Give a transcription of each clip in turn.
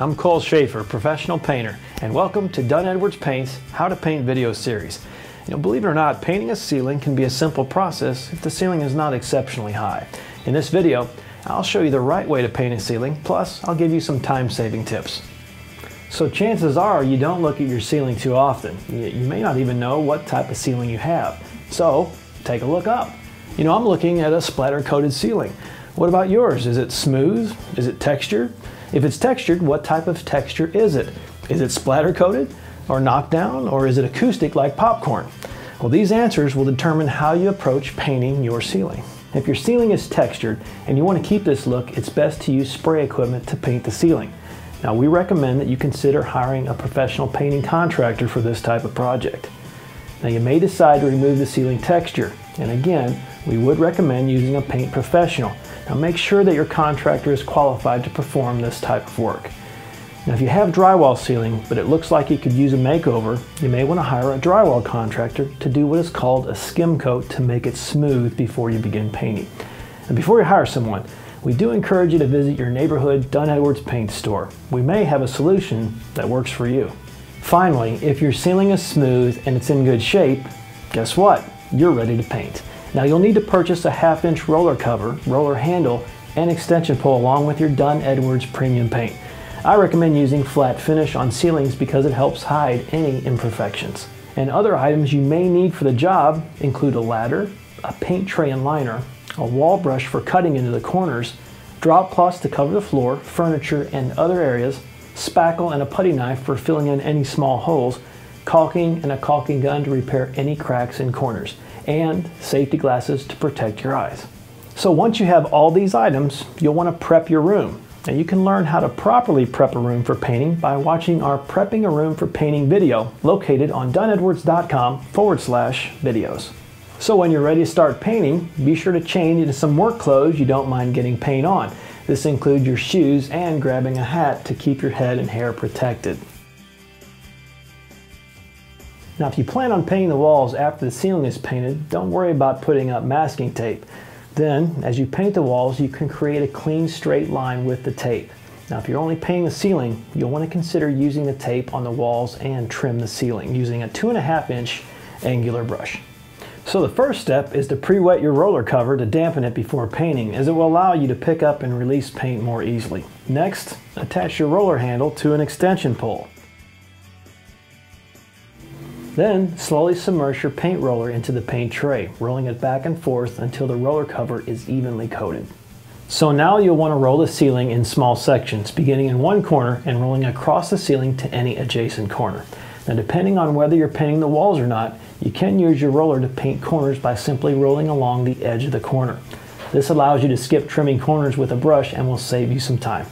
I'm Cole Schaefer, professional painter, and welcome to Dunn Edwards Paints How to Paint video series. You know, believe it or not, painting a ceiling can be a simple process if the ceiling is not exceptionally high. In this video, I'll show you the right way to paint a ceiling, plus I'll give you some time-saving tips. So chances are you don't look at your ceiling too often. You may not even know what type of ceiling you have. So take a look up. You know, I'm looking at a splatter coated ceiling. What about yours? Is it smooth? Is it textured? If it's textured, what type of texture is it? Is it splatter coated or knockdown or is it acoustic like popcorn? Well, these answers will determine how you approach painting your ceiling. If your ceiling is textured and you want to keep this look, it's best to use spray equipment to paint the ceiling. Now, we recommend that you consider hiring a professional painting contractor for this type of project. Now, you may decide to remove the ceiling texture, and again, we would recommend using a paint professional now make sure that your contractor is qualified to perform this type of work. Now if you have drywall ceiling, but it looks like you could use a makeover, you may want to hire a drywall contractor to do what is called a skim coat to make it smooth before you begin painting. And before you hire someone, we do encourage you to visit your neighborhood Dunn Edwards paint store. We may have a solution that works for you. Finally, if your ceiling is smooth and it's in good shape, guess what? You're ready to paint. Now you'll need to purchase a half inch roller cover, roller handle, and extension pole along with your Dunn Edwards premium paint. I recommend using flat finish on ceilings because it helps hide any imperfections. And other items you may need for the job include a ladder, a paint tray and liner, a wall brush for cutting into the corners, drop cloths to cover the floor, furniture, and other areas, spackle and a putty knife for filling in any small holes, caulking and a caulking gun to repair any cracks and corners and safety glasses to protect your eyes. So once you have all these items, you'll want to prep your room. And you can learn how to properly prep a room for painting by watching our Prepping a Room for Painting video located on dunnedwards.com forward slash videos. So when you're ready to start painting, be sure to change into some work clothes you don't mind getting paint on. This includes your shoes and grabbing a hat to keep your head and hair protected. Now if you plan on painting the walls after the ceiling is painted, don't worry about putting up masking tape. Then, as you paint the walls, you can create a clean straight line with the tape. Now if you're only painting the ceiling, you'll want to consider using the tape on the walls and trim the ceiling using a two and a half inch angular brush. So the first step is to pre-wet your roller cover to dampen it before painting as it will allow you to pick up and release paint more easily. Next, attach your roller handle to an extension pole. Then slowly submerge your paint roller into the paint tray, rolling it back and forth until the roller cover is evenly coated. So now you'll want to roll the ceiling in small sections, beginning in one corner and rolling across the ceiling to any adjacent corner. Now depending on whether you're painting the walls or not, you can use your roller to paint corners by simply rolling along the edge of the corner. This allows you to skip trimming corners with a brush and will save you some time.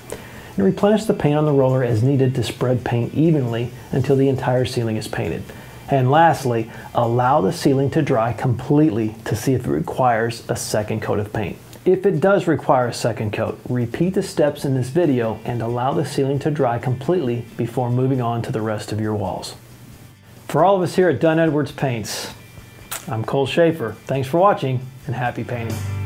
And replenish the paint on the roller as needed to spread paint evenly until the entire ceiling is painted. And lastly, allow the ceiling to dry completely to see if it requires a second coat of paint. If it does require a second coat, repeat the steps in this video and allow the ceiling to dry completely before moving on to the rest of your walls. For all of us here at Dunn Edwards Paints, I'm Cole Schaefer. Thanks for watching and happy painting.